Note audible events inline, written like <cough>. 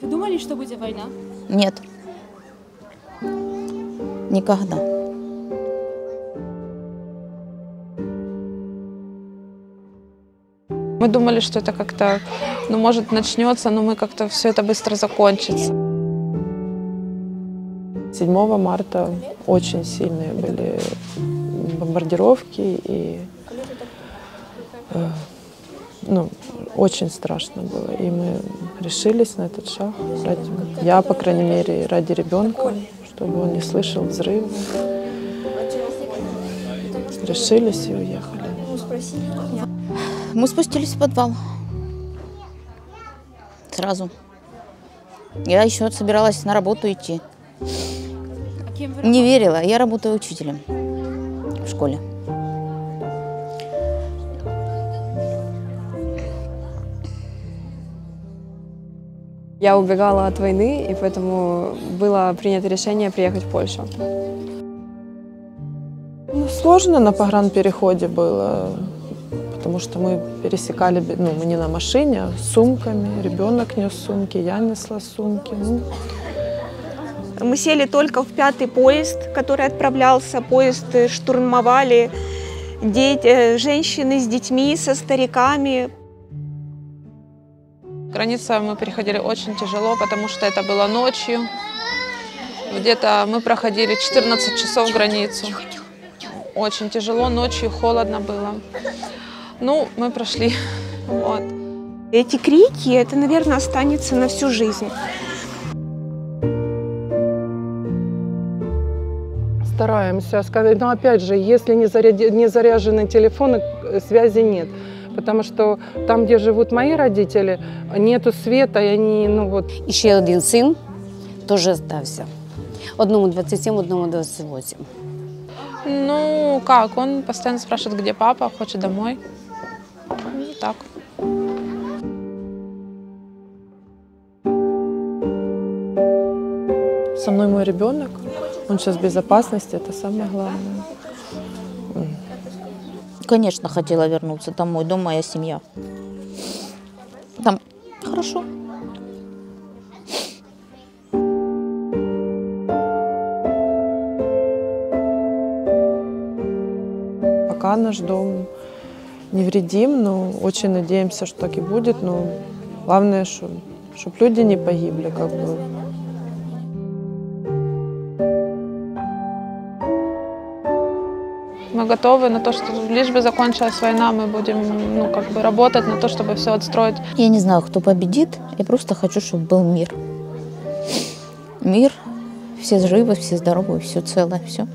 Вы думали, что будет война? Нет. Никогда. Мы думали, что это как-то, ну, может, начнется, но мы как-то все это быстро закончится. 7 марта очень сильные были бомбардировки и э, ну, очень страшно было. И мы решились на этот шаг. Ради, я, по крайней мере, ради ребенка, чтобы он не слышал взрыва. Решились и уехали. Мы спустились в подвал. Сразу. Я еще собиралась на работу идти. Не верила. Я работаю учителем в школе. Я убегала от войны, и поэтому было принято решение приехать в Польшу. Ну, сложно на погранпереходе было, потому что мы пересекали, ну, мы не на машине, а с сумками. Ребенок нес сумки, я несла сумки. Ну, Мы сели только в пятый поезд, который отправлялся. Поезд э, штурмовали дети, э, женщины с детьми, со стариками. Граница мы переходили очень тяжело, потому что это было ночью. Где-то мы проходили 14 часов границу. Очень тяжело, ночью холодно было. Ну, мы прошли. <laughs> Вот. Эти крики, это, наверное, останется на всю жизнь. стараемся сказать. Но опять же, если не, заряди- не заряжены телефоны, э, связи нет. Потому что там, где живут мои родители, нету света, и они, ну вот, І ще один син теж залишився. Одному 27, одному 28. Ну, как, он постоянно спрашивает, где папа, хочет домой. Ну, Так. со мной мой ребенок, он сейчас в безопасности, это самое главное. Конечно, хотела вернуться домой. Дом моя семья. Там хорошо. Пока наш дом невредим, но очень надеемся, что так и будет. Но главное, чтобы люди не погибли, как бы. Мы готовы на то, что лишь бы закончилась война, мы будем ну, как бы работать на то, чтобы все отстроить. Я не знаю, кто победит. Я просто хочу, чтобы был мир. Мир, все живы, все здоровы, все целое, все.